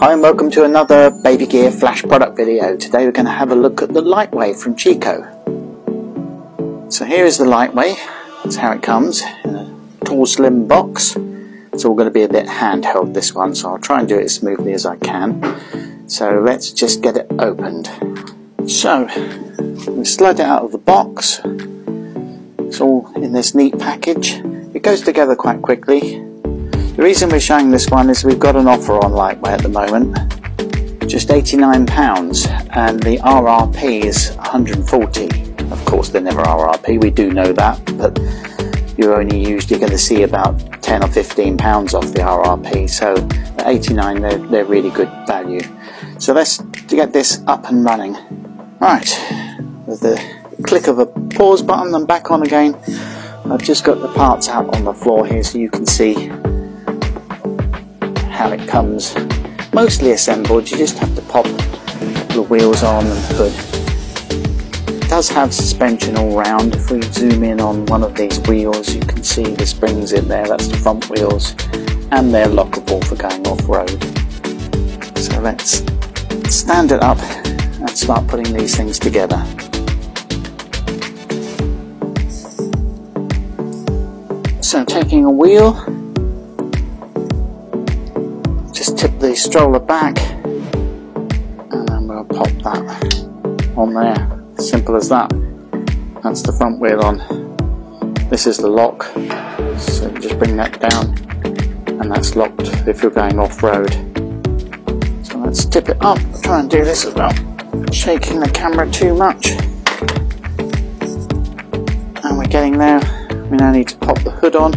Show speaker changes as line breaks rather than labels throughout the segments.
Hi and welcome to another Baby Gear Flash product video. Today we're going to have a look at the Liteway from Chicco. So here is the Liteway. That's how it comes in a tall slim box. It's all going to be a bit handheld this one so I'll try and do it as smoothly as I can. So let's just get it opened. So we slide it out of the box. It's all in this neat package. It goes together quite quickly the reason we're showing this one is we've got an offer on Liteway at the moment, just £89 and the RRP is 140 Of course they're never RRP, we do know that, but you're only usually going to see about 10 or 15 pounds off the RRP, so at 89 they're, they're really good value. So let's get this up and running. Right, with the click of a pause button and back on again, I've just got the parts out on the floor here so you can see how it comes. Mostly assembled you just have to pop the wheels on and hood. It does have suspension all round. If we zoom in on one of these wheels you can see the springs in there. That's the front wheels and they're lockable for going off-road. So let's stand it up and start putting these things together. So taking a wheel the stroller back and then we'll pop that on there. Simple as that. That's the front wheel on. This is the lock. So just bring that down and that's locked if you're going off-road. So let's tip it up. try and do this without shaking the camera too much. And we're getting there. We now need to pop the hood on.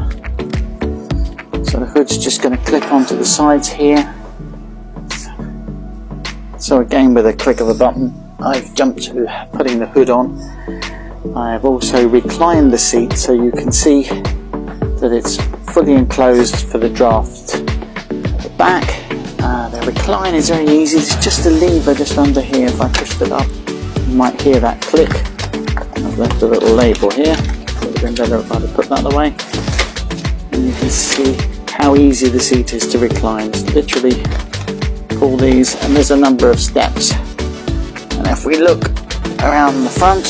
So the hood's just going to clip onto the sides here. So again with a click of a button I've jumped to putting the hood on. I've also reclined the seat so you can see that it's fully enclosed for the draft at the back. Uh, the recline is very easy, it's just a lever just under here. If I pushed it up you might hear that click. I've left a little label here, it would have been better if I'd have put that away. And you can see how easy the seat is to recline. It's literally these and there's a number of steps. And if we look around the front,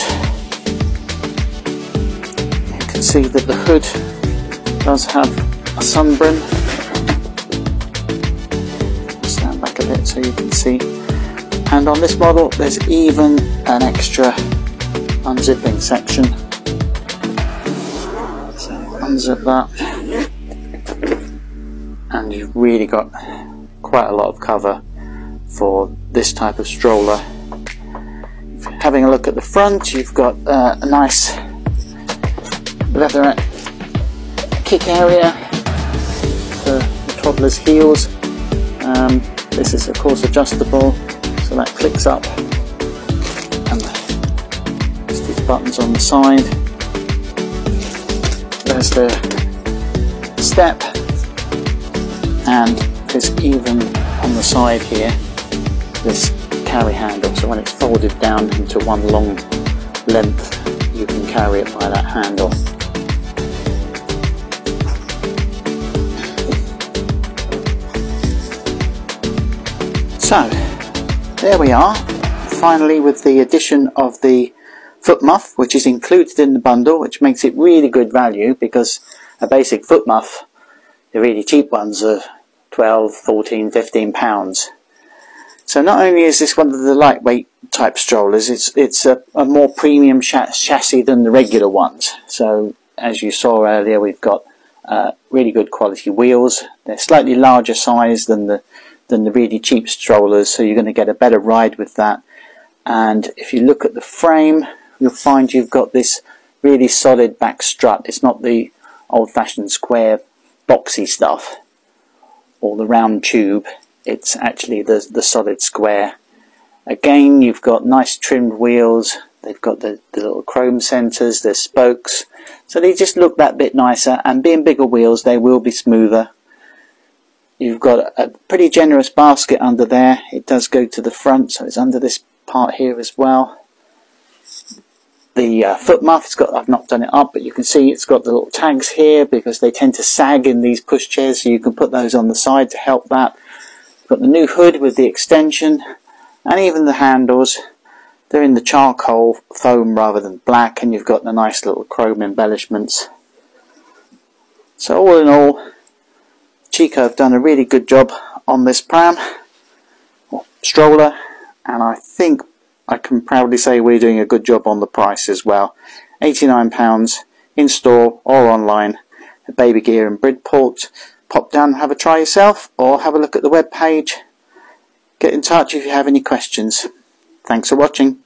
you can see that the hood does have a sunbrim. Stand back a bit so you can see. And on this model there's even an extra unzipping section. So unzip that and you've really got quite a lot of cover for this type of stroller. Having a look at the front, you've got uh, a nice leatherette kick area for the toddler's heels. Um, this is of course adjustable, so that clicks up and these buttons on the side. There's the step and there's even on the side here this carry handle so when it's folded down into one long length you can carry it by that handle. So there we are finally with the addition of the foot muff which is included in the bundle which makes it really good value because a basic foot muff the really cheap ones are 12, 14, 15 pounds. So not only is this one of the lightweight type strollers, it's it's a, a more premium chassis than the regular ones. So as you saw earlier, we've got uh, really good quality wheels. They're slightly larger size than the than the really cheap strollers, so you're going to get a better ride with that. And if you look at the frame, you'll find you've got this really solid back strut. It's not the old-fashioned square boxy stuff or the round tube it's actually the, the solid square. Again you've got nice trimmed wheels. They've got the, the little chrome centers the spokes. So they just look that bit nicer and being bigger wheels they will be smoother. You've got a pretty generous basket under there. It does go to the front so it's under this part here as well the uh, foot muff, it's got, I've not done it up, but you can see it's got the little tags here because they tend to sag in these pushchairs, so you can put those on the side to help that. got the new hood with the extension and even the handles they're in the charcoal foam rather than black and you've got the nice little chrome embellishments so all in all Chicco have done a really good job on this pram or stroller and I think I can proudly say we're doing a good job on the price as well £89 in store or online Baby Gear in Bridport pop down and have a try yourself or have a look at the web page. Get in touch if you have any questions. Thanks for watching.